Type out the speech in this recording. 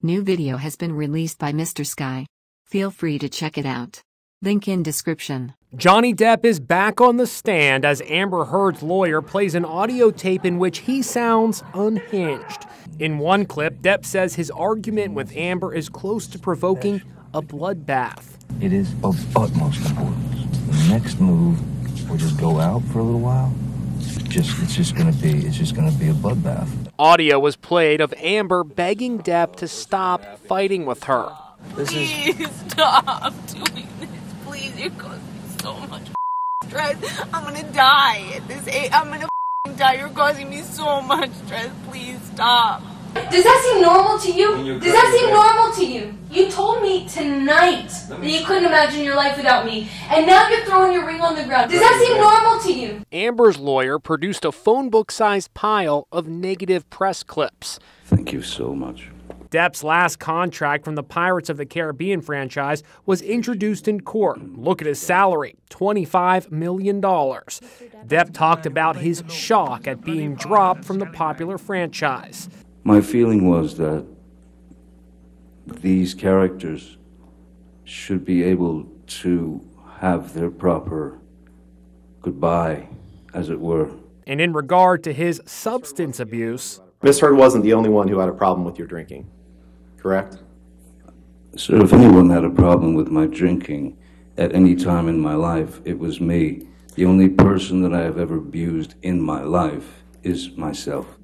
New video has been released by Mr. Sky. Feel free to check it out. Link in description. Johnny Depp is back on the stand as Amber Heard's lawyer plays an audio tape in which he sounds unhinged. In one clip, Depp says his argument with Amber is close to provoking a bloodbath. It is of utmost importance. The next move will just go out for a little while. It's just it's just gonna be it's just gonna be a bloodbath. Audio was played of Amber begging Depp to stop fighting with her. This is Please stop doing this. Please, you're causing me so much stress. I'm gonna die at this age. I'm gonna die. You're causing me so much stress. Please stop. Does that seem normal to you? Does that seem normal to you? You told me tonight that you couldn't imagine your life without me, and now you're throwing your ring on the ground. Does that seem normal to you? Amber's lawyer produced a phone book sized pile of negative press clips. Thank you so much. Depp's last contract from the Pirates of the Caribbean franchise was introduced in court. Look at his salary $25 million. Depp talked about his shock at being dropped from the popular franchise. My feeling was that these characters should be able to have their proper goodbye, as it were. And in regard to his substance abuse, Miss Heard wasn't the only one who had a problem with your drinking, correct? Sir, if anyone had a problem with my drinking at any time in my life, it was me. The only person that I have ever abused in my life is myself.